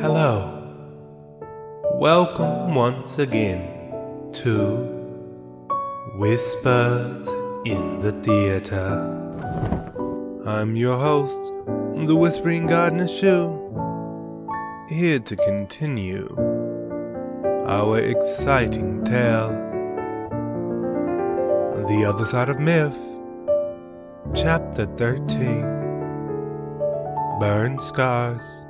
Hello. Welcome once again to Whispers in the Theatre. I'm your host, the Whispering Gardener Shoe, here to continue our exciting tale. The Other Side of Myth, Chapter 13 Burn Scars.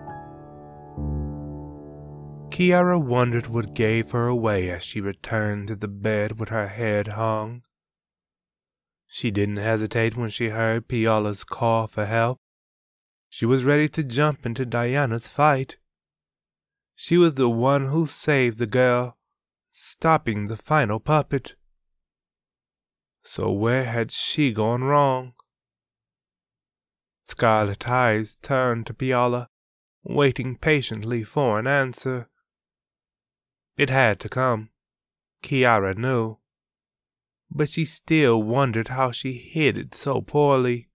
Kiara wondered what gave her away as she returned to the bed with her head hung. She didn't hesitate when she heard Pialla's call for help. She was ready to jump into Diana's fight. She was the one who saved the girl, stopping the final puppet. So where had she gone wrong? Scarlet eyes turned to Pialla, waiting patiently for an answer. It had to come. Kiara knew. But she still wondered how she hid it so poorly.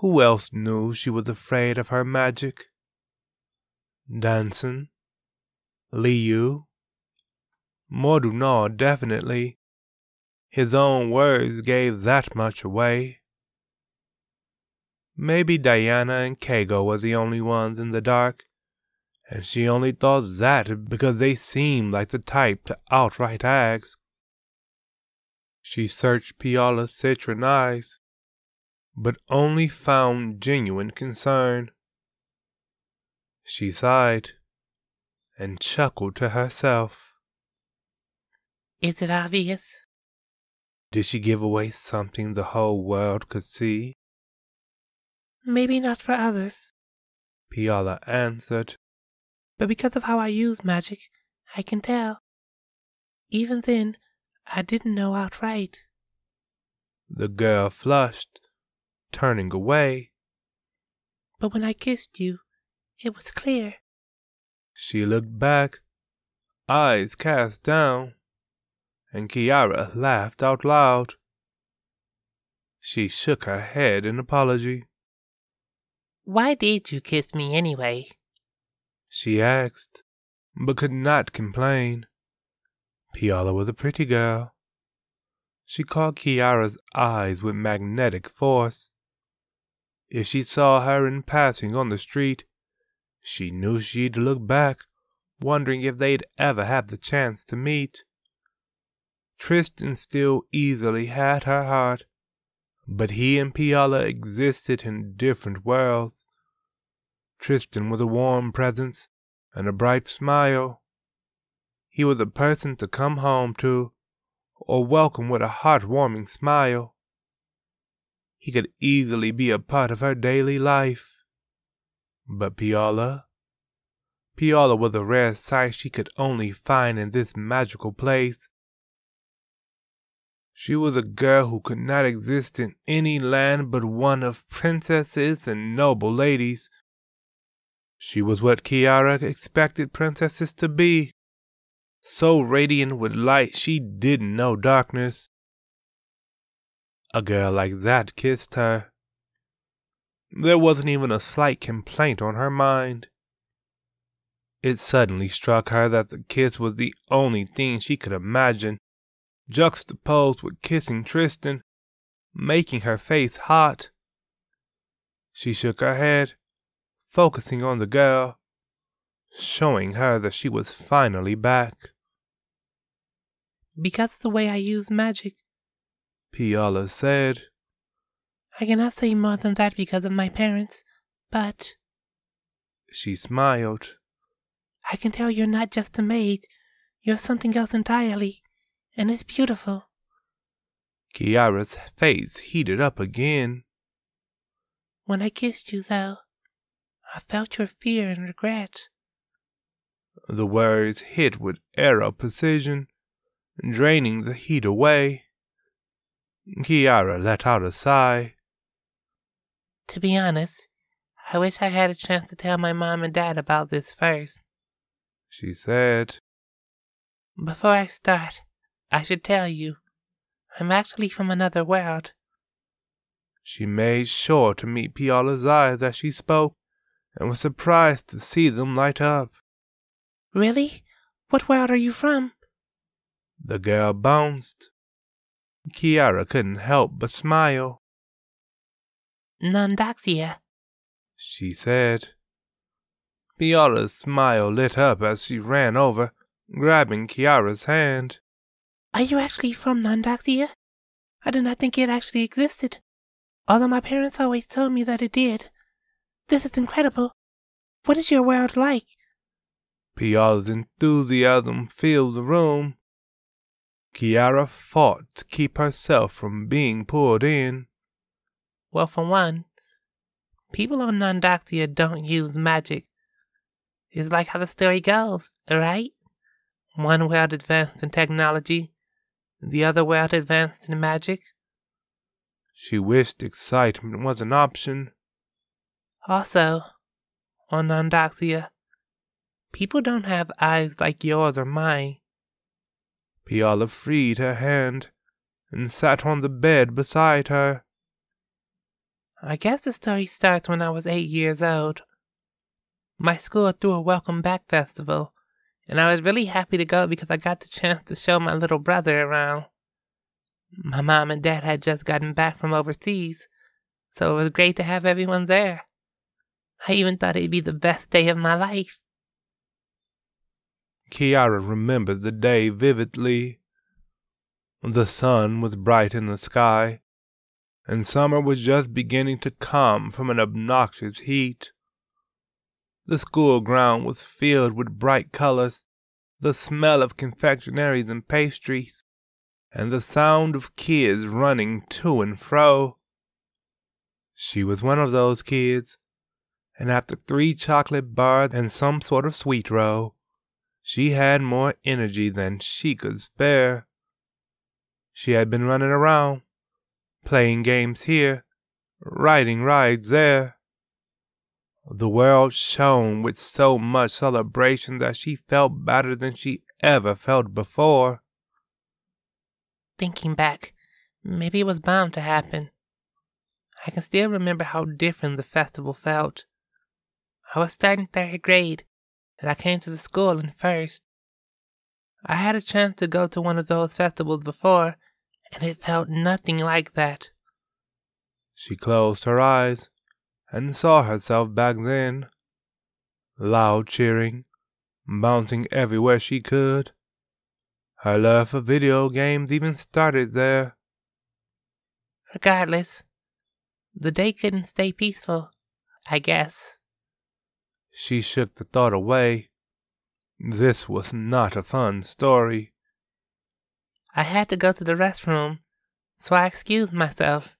Who else knew she was afraid of her magic? Danson? Liu? Mordunor definitely. His own words gave that much away. Maybe Diana and Kago were the only ones in the dark, and she only thought that because they seemed like the type to outright ask. She searched Pialla's citron eyes, but only found genuine concern. She sighed and chuckled to herself. Is it obvious? Did she give away something the whole world could see? Maybe not for others, Pialla answered. But because of how I use magic, I can tell. Even then, I didn't know outright. The girl flushed, turning away. But when I kissed you, it was clear. She looked back, eyes cast down, and Kiara laughed out loud. She shook her head in apology. Why did you kiss me anyway? She asked, but could not complain. Pialla was a pretty girl. She caught Kiara's eyes with magnetic force. If she saw her in passing on the street, she knew she'd look back, wondering if they'd ever have the chance to meet. Tristan still easily had her heart, but he and Pialla existed in different worlds. Tristan was a warm presence and a bright smile. He was a person to come home to, or welcome with a heartwarming smile. He could easily be a part of her daily life. But Pialla? Pialla was a rare sight she could only find in this magical place. She was a girl who could not exist in any land but one of princesses and noble ladies. She was what Kiara expected princesses to be. So radiant with light she didn't know darkness. A girl like that kissed her. There wasn't even a slight complaint on her mind. It suddenly struck her that the kiss was the only thing she could imagine, juxtaposed with kissing Tristan, making her face hot. She shook her head, focusing on the girl, showing her that she was finally back. Because of the way I use magic, Pialla said. I cannot say more than that because of my parents, but She smiled. I can tell you're not just a maid. You're something else entirely, and it's beautiful. Kiara's face heated up again. When I kissed you, though, I felt your fear and regret. The words hit with arrow precision, draining the heat away. Kiara let out a sigh. To be honest, I wish I had a chance to tell my mom and dad about this first. She said, Before I start, I should tell you, I'm actually from another world. She made sure to meet Pialla's eyes as she spoke, and was surprised to see them light up. Really? What world are you from? The girl bounced. Kiara couldn't help but smile. Nondoxia, she said. Pialla's smile lit up as she ran over, grabbing Kiara's hand. Are you actually from Nondoxia? I did not think it actually existed, although my parents always told me that it did. This is incredible. What is your world like? Pialla's enthusiasm filled the room. Kiara fought to keep herself from being pulled in. Well, for one, people on Nondoxia don't use magic. It's like how the story goes, right? One world advanced in technology, the other world advanced in magic. She wished excitement was an option. Also, on Nondoxia, people don't have eyes like yours or mine. Pialla freed her hand and sat on the bed beside her. I guess the story starts when I was eight years old. My school threw a welcome back festival, and I was really happy to go because I got the chance to show my little brother around. My mom and dad had just gotten back from overseas, so it was great to have everyone there. I even thought it'd be the best day of my life. Kiara remembered the day vividly. The sun was bright in the sky, and summer was just beginning to come from an obnoxious heat. The school ground was filled with bright colors, the smell of confectionaries and pastries, and the sound of kids running to and fro. She was one of those kids, and after three chocolate bars and some sort of sweet roll, she had more energy than she could spare. She had been running around, playing games here, riding rides there. The world shone with so much celebration that she felt better than she ever felt before. Thinking back, maybe it was bound to happen. I can still remember how different the festival felt. I was starting third grade, and I came to the school in first. I had a chance to go to one of those festivals before, and it felt nothing like that. She closed her eyes and saw herself back then. Loud cheering, bouncing everywhere she could. Her love for video games even started there. Regardless, the day couldn't stay peaceful, I guess. She shook the thought away. This was not a fun story. I had to go to the restroom, so I excused myself.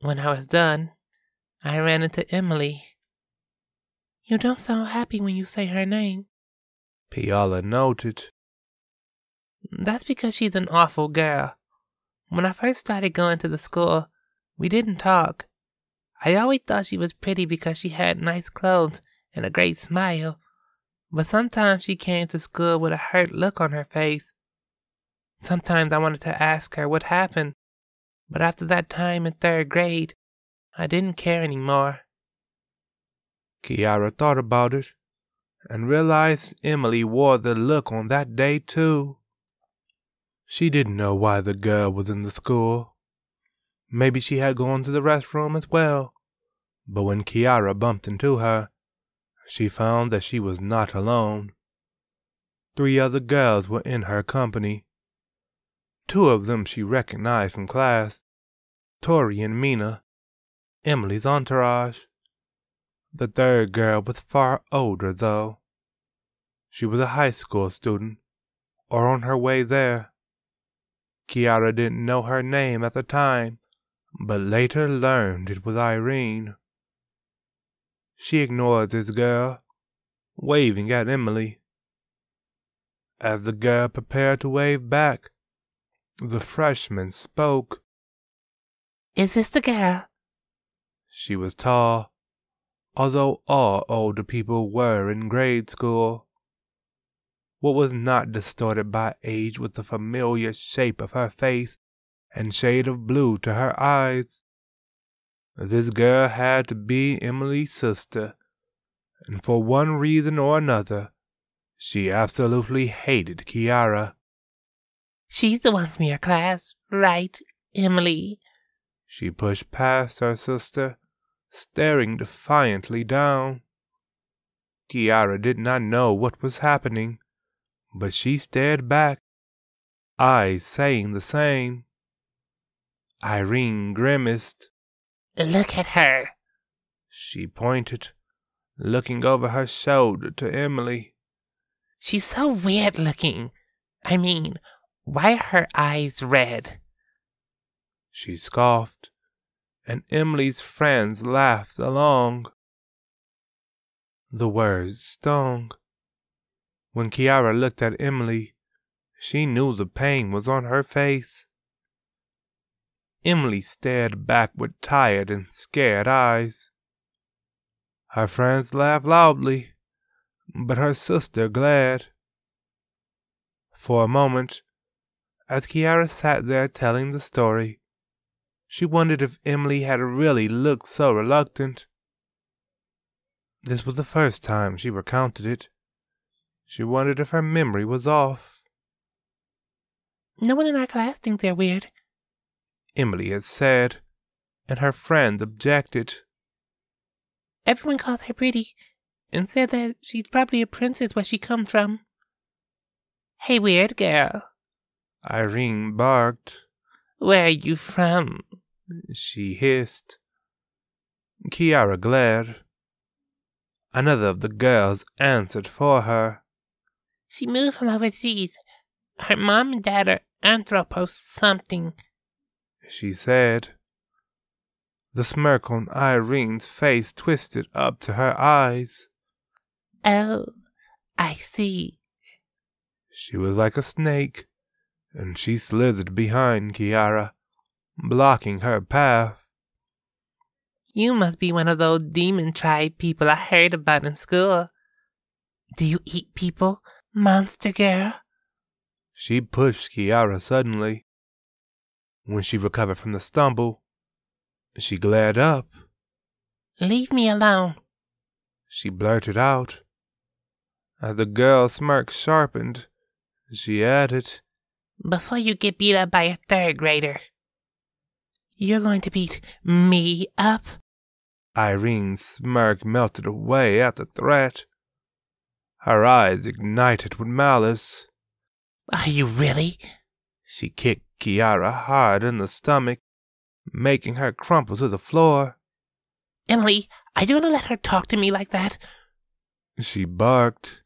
When I was done, I ran into Emily. You don't sound happy when you say her name. Pialla noted. That's because she's an awful girl. When I first started going to the school, we didn't talk. I always thought she was pretty because she had nice clothes and a great smile, but sometimes she came to school with a hurt look on her face. Sometimes I wanted to ask her what happened, but after that time in third grade, I didn't care anymore. Kiara thought about it and realized Emily wore the look on that day too. She didn't know why the girl was in the school. Maybe she had gone to the restroom as well. But when Kiara bumped into her, she found that she was not alone. Three other girls were in her company. Two of them she recognized from class Tori and Mina, Emily's entourage. The third girl was far older, though. She was a high school student, or on her way there. Kiara didn't know her name at the time, but later learned it was Irene. She ignored this girl, waving at Emily. As the girl prepared to wave back, the freshman spoke. Is this the girl? She was tall, although all older people were in grade school. What was not distorted by age was the familiar shape of her face and shade of blue to her eyes. This girl had to be Emily's sister, and for one reason or another, she absolutely hated Kiara. She's the one from your class, right, Emily? She pushed past her sister, staring defiantly down. Kiara did not know what was happening, but she stared back, eyes saying the same. Irene grimaced. Look at her. She pointed, looking over her shoulder to Emily. She's so weird looking. I mean, why are her eyes red? She scoffed, and Emily's friends laughed along. The words stung. When Kiara looked at Emily, she knew the pain was on her face. Emily stared back with tired and scared eyes. Her friends laughed loudly, but her sister glared. For a moment, as Kiara sat there telling the story, she wondered if Emily had really looked so reluctant. This was the first time she recounted it. She wondered if her memory was off. No one in our class thinks they're weird, Emily had said, and her friend objected. Everyone calls her pretty and says that she's probably a princess where she comes from. Hey, weird girl. Irene barked. Where are you from? She hissed. Kiara glared. Another of the girls answered for her. She moved from overseas. Her mom and dad are anthropos something, she said. The smirk on Irene's face twisted up to her eyes. Oh, I see. She was like a snake, and she slithered behind Kiara, blocking her path. You must be one of those demon tribe people I heard about in school. Do you eat people, monster girl? She pushed Kiara suddenly. When she recovered from the stumble, she glared up. Leave me alone, she blurted out. As the girl's smirk sharpened, she added, Before you get beat up by a third grader, you're going to beat me up? Irene's smirk melted away at the threat. Her eyes ignited with malice. Are you really? She kicked Kiara hard in the stomach, making her crumple to the floor. Emily, you going to let her talk to me like that? She barked.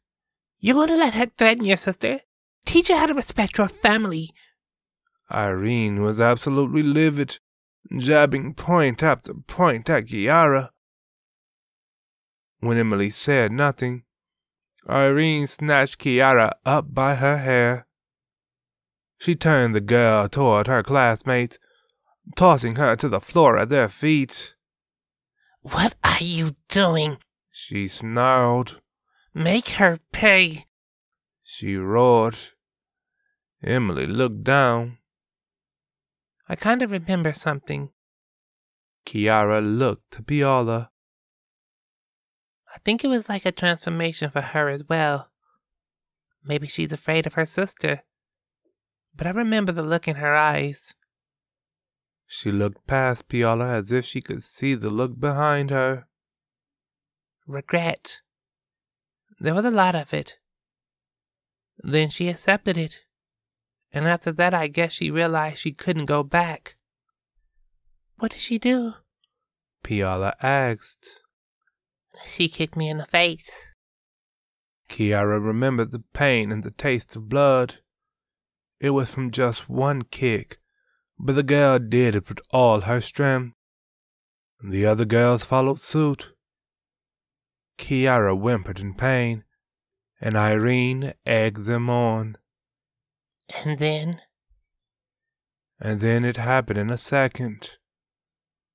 You're going to let her threaten your sister? Teach her how to respect your family. Irene was absolutely livid jabbing point after point at Kiara. When Emily said nothing, Irene snatched Kiara up by her hair. She turned the girl toward her classmates, tossing her to the floor at their feet. What are you doing? She snarled. Make her pay. She roared. Emily looked down. I kind of remember something. Kiara looked to Pialla. I think it was like a transformation for her as well. Maybe she's afraid of her sister. But I remember the look in her eyes. She looked past Pialla as if she could see the look behind her. Regret. There was a lot of it. Then she accepted it and after that I guess she realized she couldn't go back. What did she do? Pialla asked. She kicked me in the face. Kiara remembered the pain and the taste of blood. It was from just one kick, but the girl did it with all her strength. The other girls followed suit. Kiara whimpered in pain, and Irene egged them on. And then? And then it happened in a second.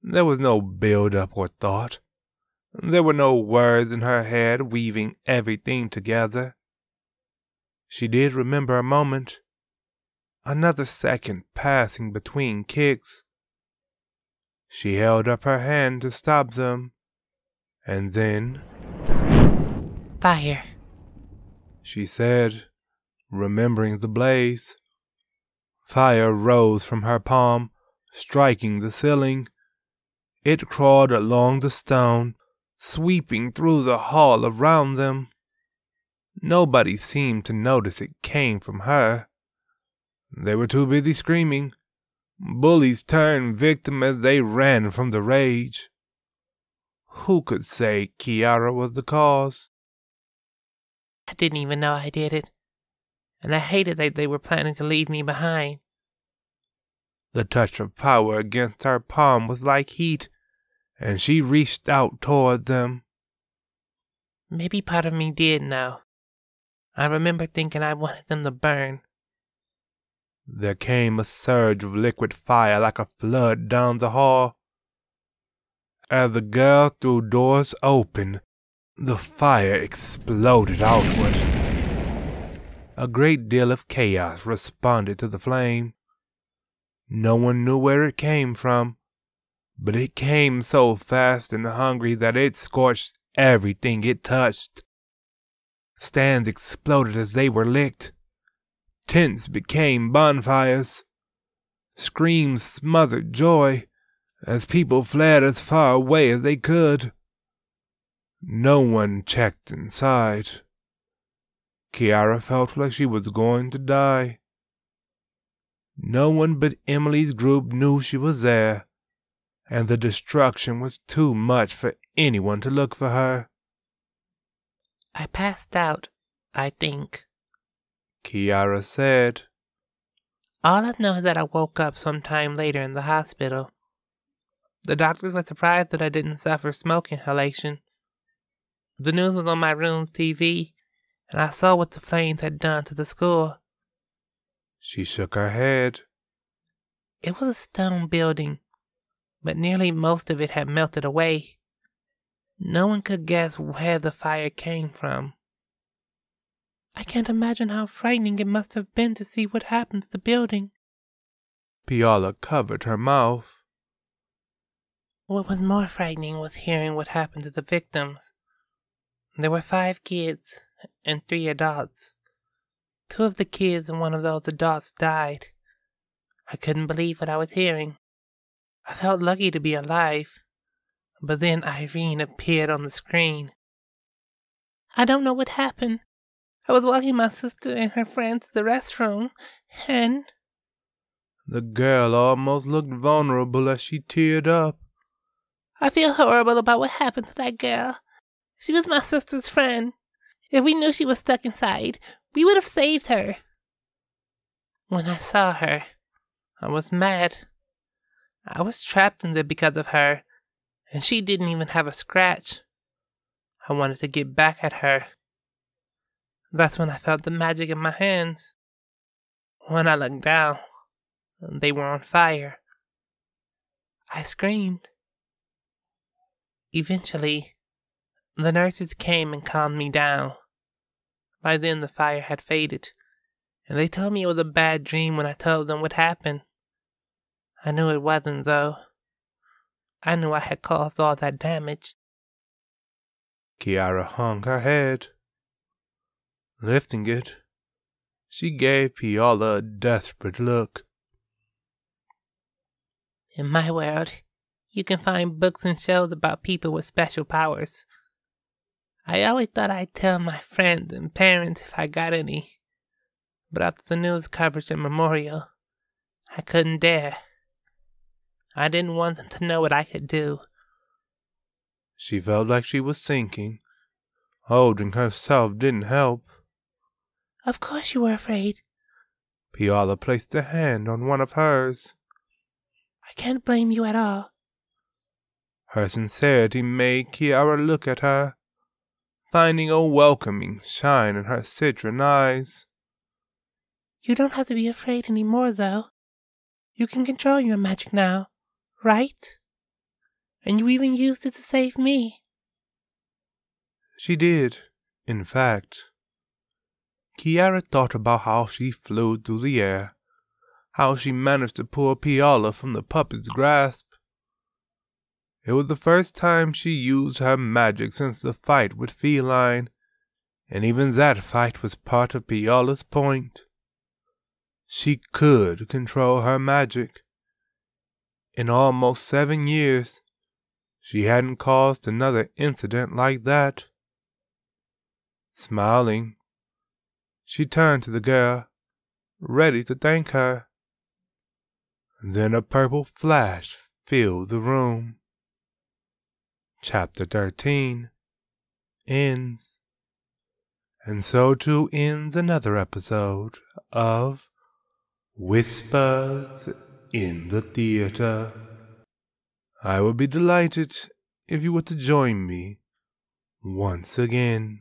There was no build up or thought. There were no words in her head weaving everything together. She did remember a moment, another second passing between kicks. She held up her hand to stop them, and then Fire, she said, remembering the blaze. Fire rose from her palm, striking the ceiling. It crawled along the stone, sweeping through the hall around them. Nobody seemed to notice it came from her. They were too busy screaming. Bullies turned victim as they ran from the rage. Who could say Kiara was the cause? I didn't even know I did it. And I hated that they were planning to leave me behind. The touch of power against her palm was like heat, and she reached out toward them. Maybe part of me did know. I remember thinking I wanted them to burn. There came a surge of liquid fire like a flood down the hall. As the girl threw doors open, the fire exploded outward. A great deal of chaos responded to the flame. No one knew where it came from, but it came so fast and hungry that it scorched everything it touched. Stands exploded as they were licked. Tents became bonfires. Screams smothered joy as people fled as far away as they could. No one checked inside. Kiara felt like she was going to die. No one but Emily's group knew she was there, and the destruction was too much for anyone to look for her. I passed out, I think. Kiara said. All I know is that I woke up some time later in the hospital. The doctors were surprised that I didn't suffer smoke inhalation. The news was on my room's TV, and I saw what the flames had done to the school. She shook her head. It was a stone building, but nearly most of it had melted away. No one could guess where the fire came from. I can't imagine how frightening it must have been to see what happened to the building. Pialla covered her mouth. What was more frightening was hearing what happened to the victims. There were five kids and three adults. Two of the kids and one of those adults died. I couldn't believe what I was hearing. I felt lucky to be alive. But then Irene appeared on the screen. I don't know what happened. I was walking my sister and her friend to the restroom, and. The girl almost looked vulnerable as she teared up. I feel horrible about what happened to that girl. She was my sister's friend. If we knew she was stuck inside, we would have saved her. When I saw her, I was mad. I was trapped in there because of her, and she didn't even have a scratch. I wanted to get back at her. That's when I felt the magic in my hands. When I looked down, they were on fire. I screamed. Eventually, the nurses came and calmed me down. By then, the fire had faded, and they told me it was a bad dream when I told them what happened. I knew it wasn't, though. I knew I had caused all that damage. Kiara hung her head. Lifting it, she gave Pialla a desperate look. In my world, you can find books and shows about people with special powers. I always thought I'd tell my friends and parents if I got any. But after the news coverage at Memorial, I couldn't dare. I didn't want them to know what I could do. She felt like she was sinking. Holding herself didn't help. Of course you were afraid. Pialla placed a hand on one of hers. I can't blame you at all. Her sincerity made Kiara look at her finding a welcoming shine in her citron eyes. You don't have to be afraid any more, though. You can control your magic now, right? And you even used it to save me. She did, in fact. Kiara thought about how she flew through the air, how she managed to pull Pialla from the puppet's grasp, it was the first time she used her magic since the fight with Feline, and even that fight was part of Pialla's point. She could control her magic. In almost seven years, she hadn't caused another incident like that. Smiling, she turned to the girl, ready to thank her. Then a purple flash filled the room. Chapter 13 ends. And so too ends another episode of Whispers in the Theatre. I would be delighted if you were to join me once again.